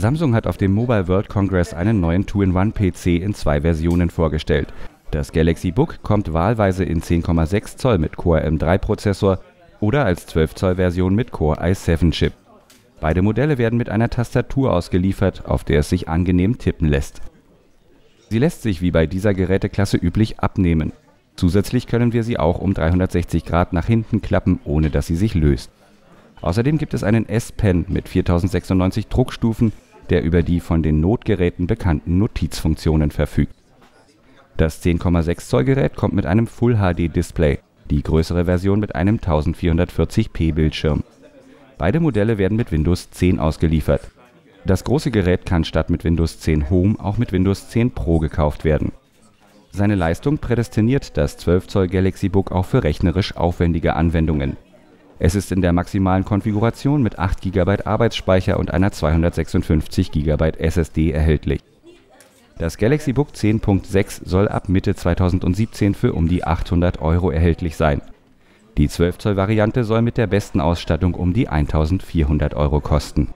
Samsung hat auf dem Mobile World Congress einen neuen Two-in-One-PC in zwei Versionen vorgestellt. Das Galaxy Book kommt wahlweise in 10,6 Zoll mit Core M3-Prozessor oder als 12 Zoll Version mit Core i7-Chip. Beide Modelle werden mit einer Tastatur ausgeliefert, auf der es sich angenehm tippen lässt. Sie lässt sich wie bei dieser Geräteklasse üblich abnehmen. Zusätzlich können wir sie auch um 360 Grad nach hinten klappen, ohne dass sie sich löst. Außerdem gibt es einen S-Pen mit 4096 Druckstufen, der über die von den Notgeräten bekannten Notizfunktionen verfügt. Das 10,6 Zoll Gerät kommt mit einem Full HD Display, die größere Version mit einem 1440p Bildschirm. Beide Modelle werden mit Windows 10 ausgeliefert. Das große Gerät kann statt mit Windows 10 Home auch mit Windows 10 Pro gekauft werden. Seine Leistung prädestiniert das 12 Zoll Galaxy Book auch für rechnerisch aufwendige Anwendungen es ist in der maximalen Konfiguration mit 8 GB Arbeitsspeicher und einer 256 GB SSD erhältlich. Das Galaxy Book 10.6 soll ab Mitte 2017 für um die 800 Euro erhältlich sein. Die 12 Zoll Variante soll mit der besten Ausstattung um die 1400 Euro kosten